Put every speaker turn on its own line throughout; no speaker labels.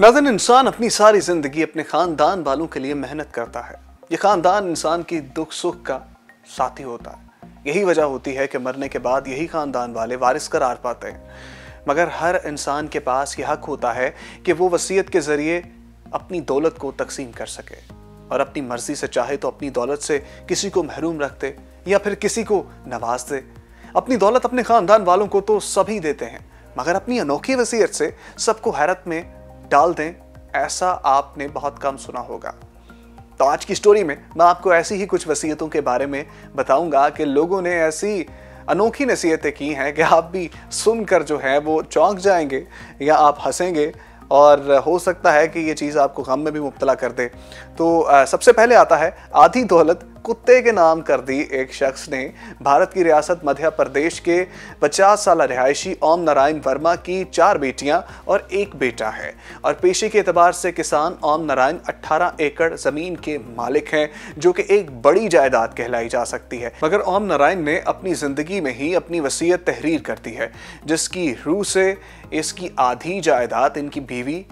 नाजन इंसान अपनी सारी ज़िंदगी अपने खानदान वालों के लिए मेहनत करता है, ये खानदान इंसान की दुख सुख का साथी होता है। यही वजह होती है कि मरने के बाद यही खानदान वाले वारिस करार पाते हैं। मगर हर इंसान के पास ये हक होता है कि वो वसीयत के ज़रिए अपनी दौलत को तकसीम कर सके और अपनी मर्ज़ी से चाहे तो अपनी दौलत से किसी को महरूम रख दे या फिर किसी को नवाज़ दे अपनी दौलत अपने ख़ानदान वालों को तो सभी देते हैं, मगर अपनी अनोखी वसीयत से सबको हैरत में डाल दें, ऐसा आपने बहुत कम सुना होगा। तो आज की स्टोरी में मैं आपको ऐसी ही कुछ वसीयतों के बारे में बताऊँगा कि लोगों ने ऐसी अनोखी नसीहतें की हैं कि आप भी सुनकर जो है वो चौंक जाएँगे या आप हंसेंगे और हो सकता है कि ये चीज़ आपको गम में भी मुबतला कर दे। तो सबसे पहले आता है आधी दौलत कुत्ते के नाम कर दी एक शख्स ने। भारत की रियासत मध्य प्रदेश के 50 साल रिहायशी ओम नारायण वर्मा की चार बेटियाँ और एक बेटा है। और पेशे के अतबार से किसान ओम नारायण 18 एकड़ ज़मीन के मालिक हैं, जो कि एक बड़ी जायदाद कहलाई जा सकती है। मगर ओम नारायण ने अपनी ज़िंदगी में ही अपनी वसीयत तहरीर कर दी है, जिसकी रूह से इसकी आधी जायदाद इनकी बीवी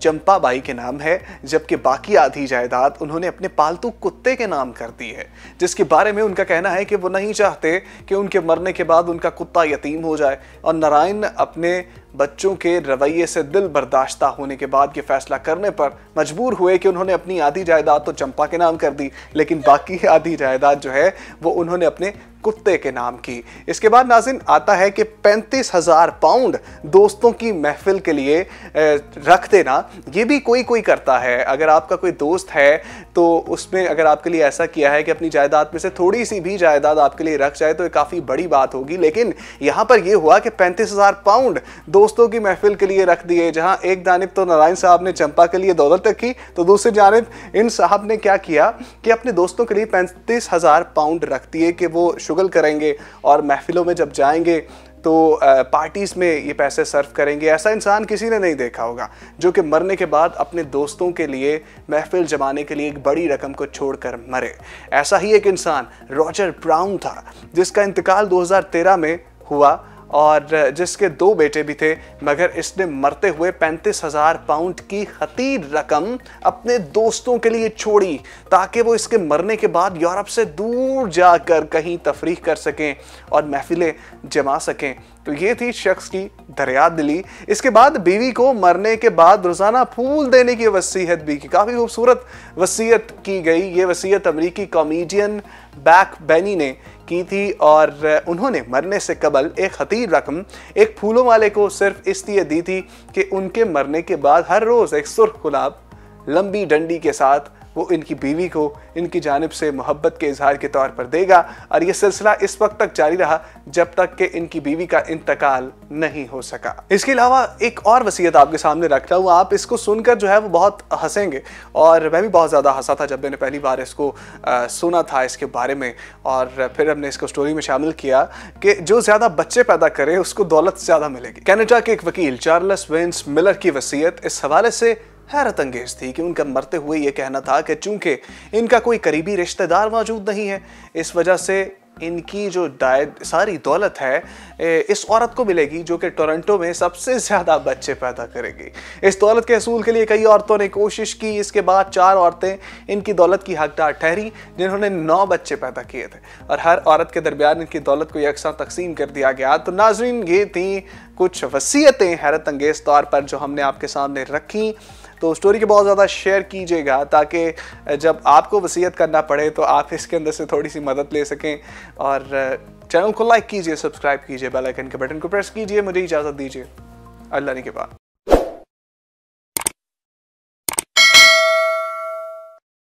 चंपाबाई के नाम है, जबकि बाकी आधी जायदाद उन्होंने अपने पालतू कुत्ते के नाम कर दी है, जिसके बारे में उनका कहना है कि वो नहीं चाहते कि उनके मरने के बाद उनका कुत्ता यतीम हो जाए। और नारायण अपने बच्चों के रवैये से दिल बर्दाश्ता होने के बाद ये फैसला करने पर मजबूर हुए कि उन्होंने अपनी आधी जायदाद तो चंपा के नाम कर दी, लेकिन बाकी आधी जायदाद जो है, वो उन्होंने अपने कुत्ते के नाम की। इसके बाद नाजिन आता है कि पैंतीस हज़ार पाउंड दोस्तों की महफिल के लिए रख देना। ये भी कोई कोई करता है। अगर आपका कोई दोस्त है तो उसमें अगर आपके लिए ऐसा किया है कि अपनी जायदाद में से थोड़ी सी भी जायदाद आपके लिए रख जाए तो ये काफ़ी बड़ी बात होगी। लेकिन यहाँ पर यह हुआ कि पैंतीस हज़ार पाउंड दोस्तों की महफिल के लिए रख दिए, जहाँ एक जानब तो नारायण साहब ने चंपा के लिए दौलत रखी तो दूसरी जानब इन साहब ने क्या किया कि अपने दोस्तों के लिए पैंतीस हज़ार पाउंड रख दिए कि वो शुगल करेंगे और महफिलों में जब जाएँगे तो पार्टीज़ में ये पैसे सर्व करेंगे। ऐसा इंसान किसी ने नहीं देखा होगा, जो कि मरने के बाद अपने दोस्तों के लिए, महफिल जमाने के लिए एक बड़ी रकम को छोड़कर मरे। ऐसा ही एक इंसान, रॉजर ब्राउन था, जिसका इंतकाल 2013 में हुआ। और जिसके दो बेटे भी थे, मगर इसने मरते हुए पैंतीस हज़ार पाउंड की खतीर रकम अपने दोस्तों के लिए छोड़ी, ताकि वो इसके मरने के बाद यूरोप से दूर जाकर कहीं तफरी कर सकें और महफिलें जमा सकें। तो ये थी शख्स की दरिया दिली। इसके बाद बीवी को मरने के बाद रोज़ाना फूल देने की वसीयत भी की। काफ़ी खूबसूरत वसीयत की गई। ये वसीयत अमरीकी कॉमेडियन बैक बैनी ने की थी और उन्होंने मरने से कबल एक खतीर रकम, एक फूलों वाले को सिर्फ़ इसलिए दी थी कि उनके मरने के बाद हर रोज़ एक सुर्ख गुलाब लंबी डंडी के साथ वो इनकी बीवी को इनकी जानब से मोहब्बत के इजहार के तौर पर देगा और ये सिलसिला इस वक्त तक जारी रहा जब तक कि इनकी बीवी का इंतकाल नहीं हो सका। इसके अलावा एक और वसीयत आपके सामने रख रहा हूँ, आप इसको सुनकर जो है वो बहुत हंसेंगे और मैं भी बहुत ज़्यादा हंसा था जब मैंने पहली बार इसको सुना था इसके बारे में और फिर हमने इसको स्टोरी में शामिल किया कि जो ज़्यादा बच्चे पैदा करे उसको दौलत ज़्यादा मिलेगी। कैनेडा के एक वकील, चार्लस वेंस मिलर की वसीयत इस हवाले से हैरत अंगेज थी कि उनका मरते हुए ये कहना था कि चूँकि इनका कोई करीबी रिश्तेदार मौजूद नहीं है, इस वजह से इनकी जो सारी दौलत है इस औरत को मिलेगी जो कि टोरंटो में सबसे ज़्यादा बच्चे पैदा करेगी। इस दौलत के असूल के लिए कई औरतों ने कोशिश की, इसके बाद चार औरतें इनकी दौलत की हकदार ठहरी, जिन्होंने नौ बच्चे पैदा किए थे। और हर औरत के दरमियान इनकी दौलत को यकसा तकसीम कर दिया गया। तो नाजरीन, ये थी कुछ वसीयतें हैरत अंगेज़ तौर पर जो हमने आपके सामने रखी। तो स्टोरी के बहुत ज़्यादा शेयर कीजिएगा ताकि जब आपको वसीयत करना पड़े तो आप इसके अंदर से थोड़ी सी मदद ले सकें। और चैनल को लाइक कीजिए सब्सक्राइब कीजिए बेल आइकन के बटन को प्रेस कीजिए, मुझे इजाज़त दीजिए। अल्लाह ने के बाद।